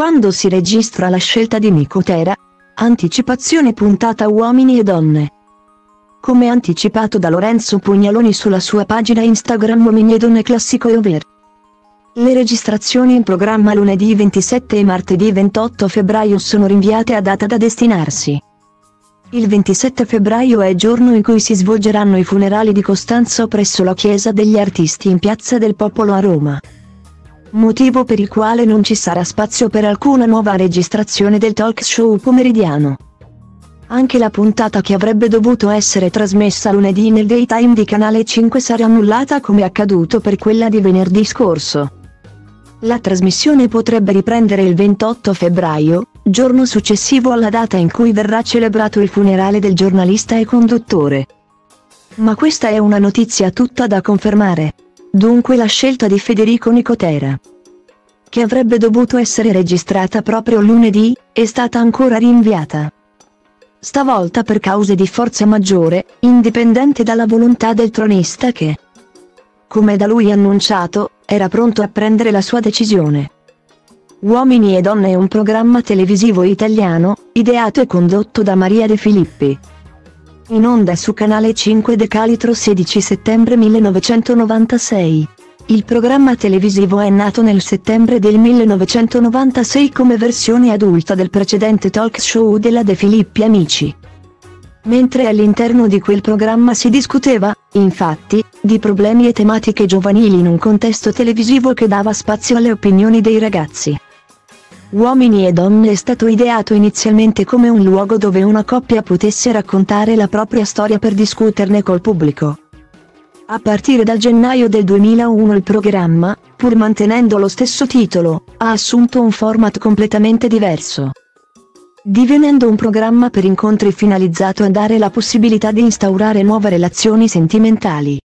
Quando si registra la scelta di Nicotera? Anticipazione puntata Uomini e Donne. Come anticipato da Lorenzo Pugnaloni sulla sua pagina Instagram Uomini e Donne Classico e Over. Le registrazioni in programma lunedì 27 e martedì 28 febbraio sono rinviate a data da destinarsi. Il 27 febbraio è giorno in cui si svolgeranno i funerali di Costanzo presso la Chiesa degli Artisti in Piazza del Popolo a Roma motivo per il quale non ci sarà spazio per alcuna nuova registrazione del talk show pomeridiano. Anche la puntata che avrebbe dovuto essere trasmessa lunedì nel daytime di Canale 5 sarà annullata come accaduto per quella di venerdì scorso. La trasmissione potrebbe riprendere il 28 febbraio, giorno successivo alla data in cui verrà celebrato il funerale del giornalista e conduttore. Ma questa è una notizia tutta da confermare. Dunque la scelta di Federico Nicotera, che avrebbe dovuto essere registrata proprio lunedì, è stata ancora rinviata. Stavolta per cause di forza maggiore, indipendente dalla volontà del tronista che, come da lui annunciato, era pronto a prendere la sua decisione. Uomini e donne è un programma televisivo italiano, ideato e condotto da Maria De Filippi. In onda su Canale 5 Decalitro 16 settembre 1996. Il programma televisivo è nato nel settembre del 1996 come versione adulta del precedente talk show della De Filippi Amici. Mentre all'interno di quel programma si discuteva, infatti, di problemi e tematiche giovanili in un contesto televisivo che dava spazio alle opinioni dei ragazzi. Uomini e donne è stato ideato inizialmente come un luogo dove una coppia potesse raccontare la propria storia per discuterne col pubblico. A partire dal gennaio del 2001 il programma, pur mantenendo lo stesso titolo, ha assunto un format completamente diverso. Divenendo un programma per incontri finalizzato a dare la possibilità di instaurare nuove relazioni sentimentali.